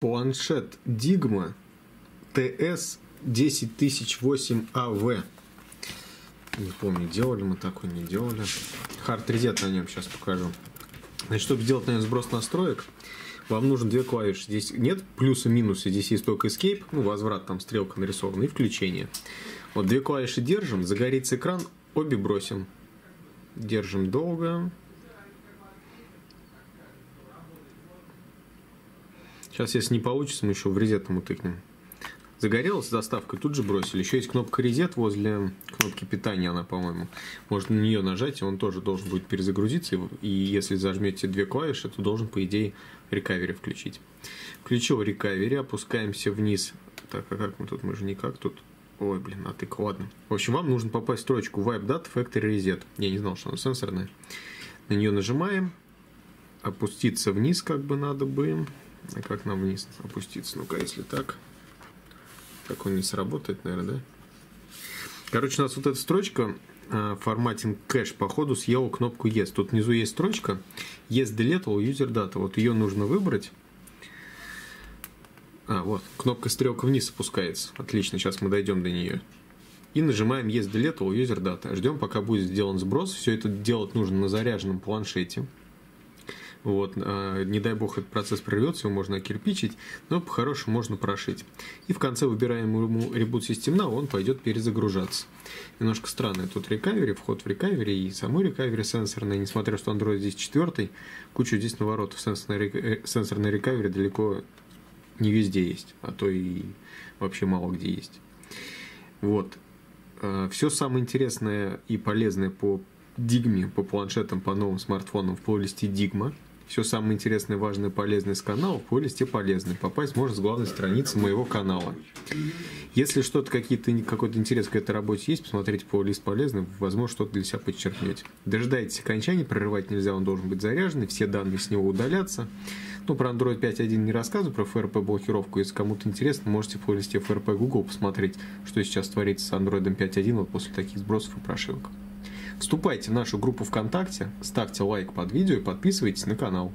Планшет Digma TS 10008AV. Не помню, делали мы такой, не делали. Hard Reset на нем сейчас покажу. Значит, чтобы сделать на нем сброс настроек, вам нужно две клавиши. Здесь нет плюса-минуса, здесь есть только Escape, ну, возврат, там стрелка нарисована, и включение. Вот две клавиши держим, загорится экран, обе бросим. Держим долго. Сейчас, если не получится, мы еще в резет ему тыкнем. Загорелась доставка, тут же бросили. Еще есть кнопка резет возле кнопки питания, она, по-моему. Можно на нее нажать, и он тоже должен будет перезагрузиться. И если зажмете две клавиши, то должен, по идее, рекавери включить. Включил рекавери, опускаемся вниз. Так, а как мы тут? Мы же никак тут. Ой, блин, а ты ладно. В общем, вам нужно попасть в строчку Wipe Data Factory Reset. Я не знал, что она сенсорная. На нее нажимаем. Опуститься вниз как бы надо бы. А как нам вниз опуститься? Ну-ка, если так. Так он не сработает, наверное, да? Короче, у нас вот эта строчка форматинг кэш, походу, съела кнопку Yes. Тут внизу есть строчка Yes All User Data. Вот ее нужно выбрать. А, вот, кнопка стрелка вниз опускается. Отлично, сейчас мы дойдем до нее. И нажимаем Yes All User Data. Ждем, пока будет сделан сброс. Все это делать нужно на заряженном планшете. Вот, а, не дай бог этот процесс прорвется, его можно окирпичить, но по-хорошему можно прошить. И в конце выбираем ему ребут системна, он пойдет перезагружаться. Немножко странно, тут рекавери, вход в рекавери и самой рекавери сенсорной, несмотря что Android здесь четвертый, куча здесь наворотов сенсорной, э, сенсорной рекавери далеко не везде есть, а то и вообще мало где есть. Вот. А, Все самое интересное и полезное по Дигме, по планшетам, по новым смартфонам в плейлисте Digma – все самое интересное, важное, полезное с канала в плейлисте полезный. Попасть можно с главной страницы моего канала. Если что-то, какие-то, какой-то интерес к этой работе есть, посмотрите плейлист полезный, возможно, что-то для себя подчеркнете. Дожидайтесь окончания, прерывать нельзя, он должен быть заряженный, все данные с него удалятся. Ну, про Android 5.1 не рассказываю, про FRP-блокировку. Если кому-то интересно, можете в плейлисте FRP Google посмотреть, что сейчас творится с Android 5.1 вот после таких сбросов и прошивок. Вступайте в нашу группу ВКонтакте, ставьте лайк под видео и подписывайтесь на канал.